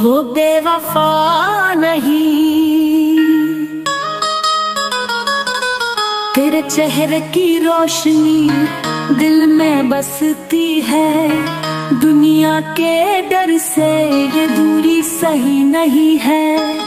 वो बेवफा नहीं। तेरे चेहरे की रोशनी दिल में बसती है। दुनिया के डर से ये दूरी सही नहीं है।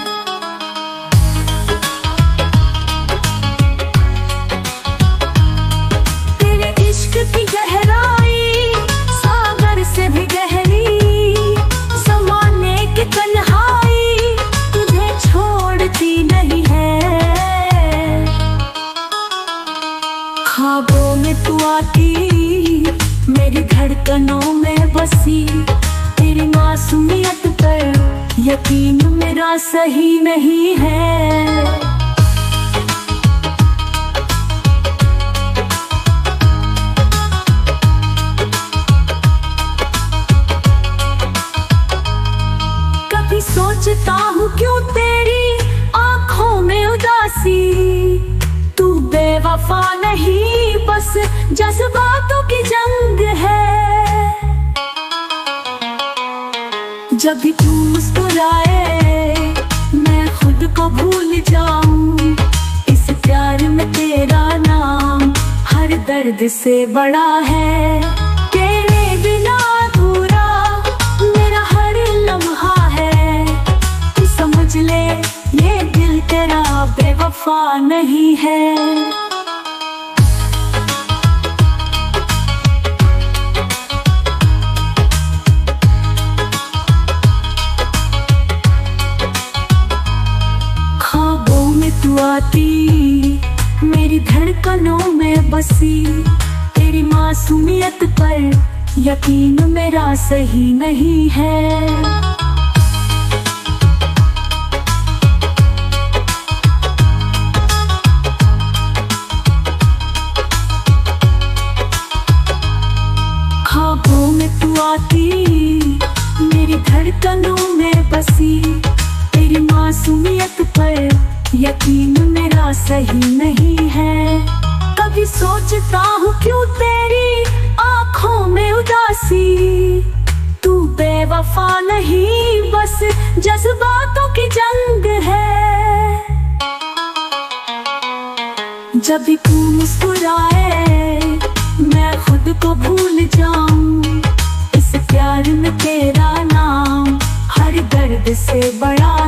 तू आती मेरी धड़कनों में बसी। तेरी मासूमियत पर यकीन मेरा सही नहीं है। जज्बातों की जंग है। जब भी तू मुस्कुराए, मैं खुद को भूल जाऊँ। इस प्यार में तेरा नाम हर दर्द से बड़ा है। तेरे बिना अधूरा मेरा हर लम्हा है। समझ ले, ये दिल तेरा बेवफा नहीं है। तू आती मेरी धड़कनों में बसी। तेरी मासूमियत पर यकीन मेरा सही नहीं है। ख्वाबों में तू आती। मेरी धड़कनों में बसी। तेरी मासूमियत पर यकीन मेरा सही नहीं है। कभी सोचता हूँ क्यों तेरी आँखों में उदासी? तू बेवफा नहीं, बस जज्बातों की जंग है। जब भी तू मुस्कुराए, मैं खुद को भूल जाऊँ। इस प्यार में तेरा नाम हर दर्द से बड़ा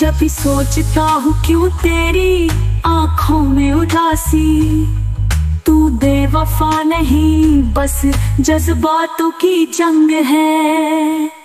जब भी सोचता हूँ क्यों तेरी आँखों में उदासी? तू बेवफा नहीं, बस जज्बातों की जंग है।